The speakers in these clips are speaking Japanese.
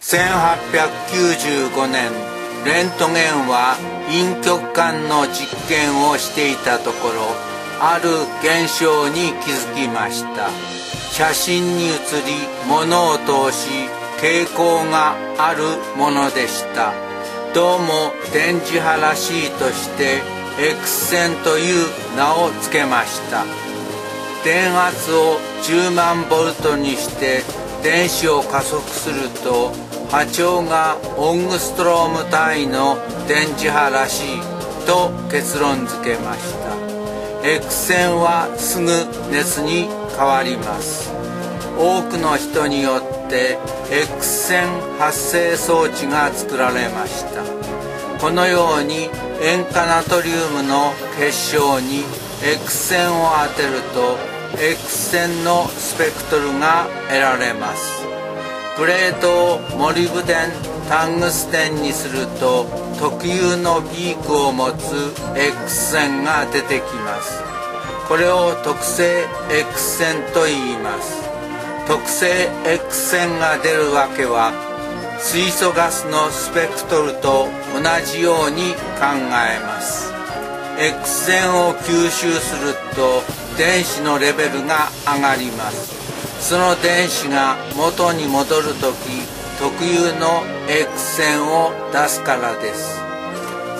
1895年レントゲンは陰極管の実験をしていたところある現象に気づきました。写真に写り物を通し傾向があるものでした。どうも電磁波らしいとして X 線という名を付けました。電圧を10万ボルトにして電子を加速すると波長がオングストローム単位の電磁波らしいと結論付けました。X 線はすぐ熱に変わります。多くの人によって X 線発生装置が作られました。このように塩化ナトリウムの結晶に X 線を当てると X 線のスペクトルが得られます。プレートをモリブデンタングステンにすると特有のピークを持つ X 線が出てきます。これを特性 X 線と言います。特性 X 線が出るわけは水素ガスのスペクトルと同じように考えます。X 線を吸収すると電子のレベルが上がります。その電子が元に戻る時特有の X 線を出すからです。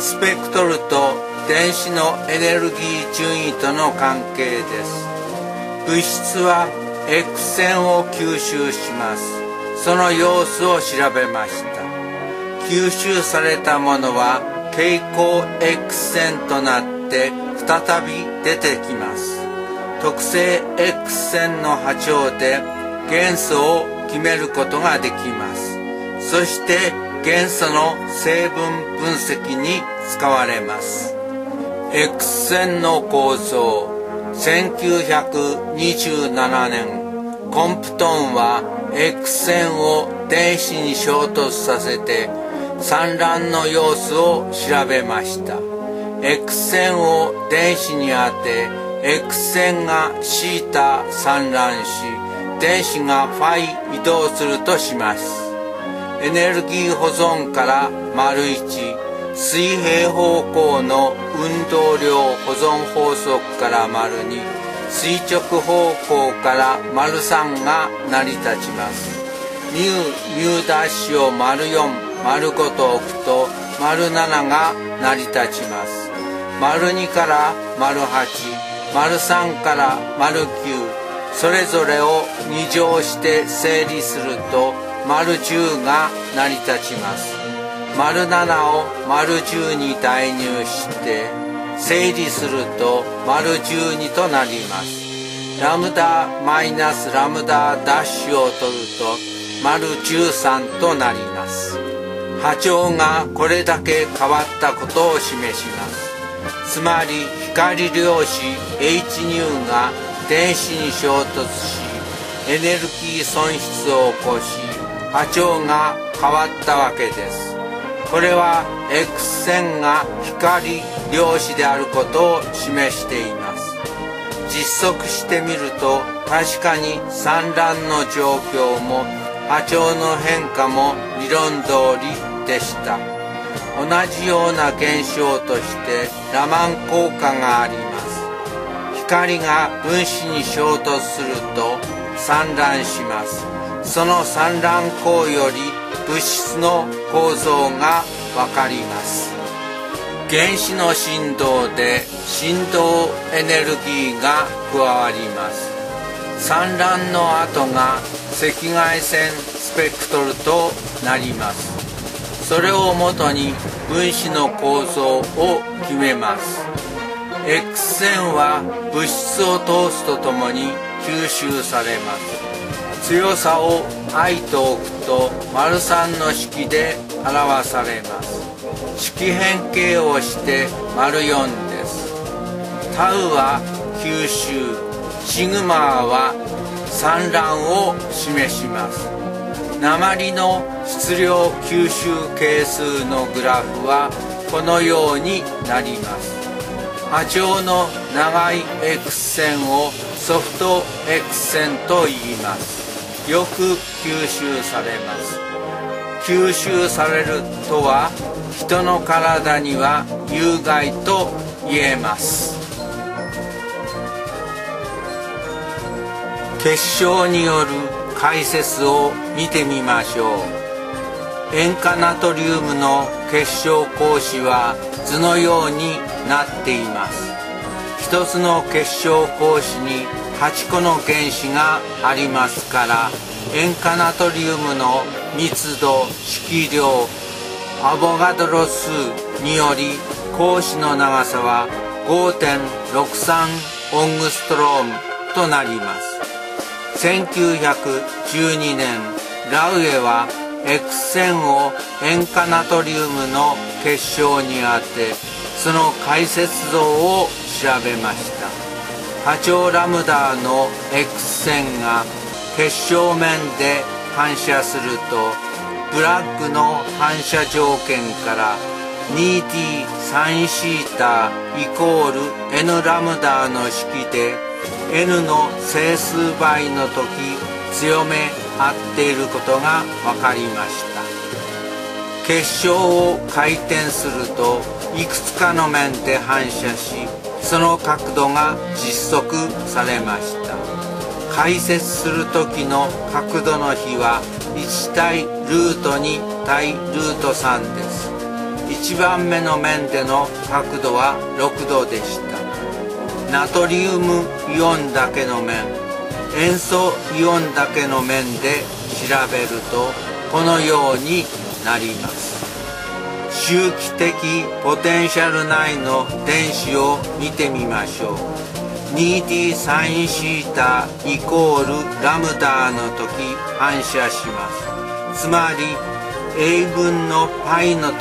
スペクトルと電子のエネルギー順位との関係です。物質は X 線を吸収します。その様子を調べました。吸収されたものは蛍光 X 線となって再び出てきます。特性 X 線の波長で元素を決めることができます。そして元素の成分分析に使われます。X 線の構造1927年コンプトンは X 線を電子に衝突させて産卵の様子を調べました。X 線を電子に当て X 線がシータ産卵し電子がファイ移動するとします。エネルギー保存から丸1水平方向の運動量保存法則から丸2垂直方向から丸3が成り立ちます。ミュミュダッシュを丸4丸5と置くと丸7が成り立ちます。丸2から丸8丸3から丸9それぞれを2乗して整理すると丸10が成り立ちます。丸7を丸10に代入して整理すると丸12となります。ラムダマイナスラムダダッシュを取ると丸13となります。波長がこれだけ変わったことを示します。つまり光量子 h 乳が電子に衝突しエネルギー損失を起こし波長が変わったわけです。これは X 線が光量子であることを示しています。実測してみると確かに産卵の状況も波長の変化も理論通りでした。同じような現象としてラマン効果があります。光が分子に衝突すると散乱します。その散乱光より物質の構造がわかります。原子の振動で振動エネルギーが加わります。散乱の後が赤外線スペクトルとなります。それをもとに分子の構造を決めます。X 線は物質を通すとともに吸収されます。強さを I と置くと丸3の式で表されます。式変形をして丸4です。タウは吸収。シグマは産卵を示します。鉛の質量吸収係数のグラフはこのようになります波長の長い X 線をソフト X 線と言いますよく吸収されます吸収されるとは人の体には有害と言えます結晶による解説を見てみましょう。塩化ナトリウムの結晶格子は図のようになっています。一つの結晶格子に8個の原子がありますから塩化ナトリウムの密度式量アボガドロ数により格子の長さは5.63オングストロームとなります。1912年ラウエは X 線を塩化ナトリウムの結晶に当てその解説像を調べました。波長ラムダーの X 線が結晶面で反射するとブラックの反射条件から 2t サインシータイコール n ラムダの式で n の整数倍の時強め合っていることが分かりました。結晶を回転するといくつかの面で反射しその角度が実測されました。解説する時の角度の比は1対ルート2対ルート3です。1番目の面での角度は6度でした。ナトリウムイオンだけの面塩素イオンだけの面で調べるとこのようになります。周期的ポテンシャル内の電子を見てみましょう。2d サインシータイコールラムダの時反射します。つまり A 分の π の時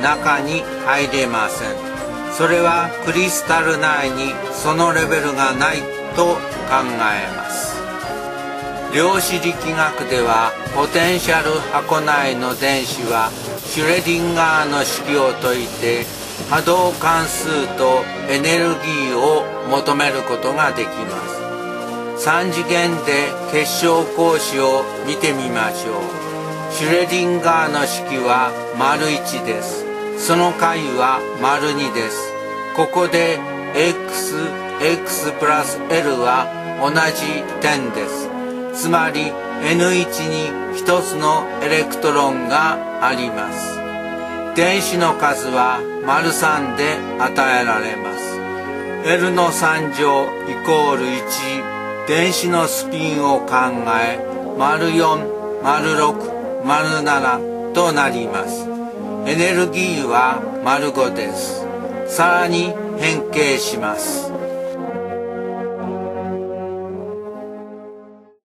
中に入れません。それはクリスタル内にそのレベルがないと考えます。量子力学ではポテンシャル箱内の電子はシュレディンガーの式を解いて波動関数とエネルギーを求めることができます。3次元で結晶格子を見てみましょう。シュレディンガーの式は丸1です。その解は丸2です。ここで xx プラス l は同じ点です。つまり N1 に1つのエレクトロンがあります。電子の数は丸3で与えられます。L の3乗イコール1電子のスピンを考え丸4丸6丸7となります。エネルギーは丸5です。さらに変形します。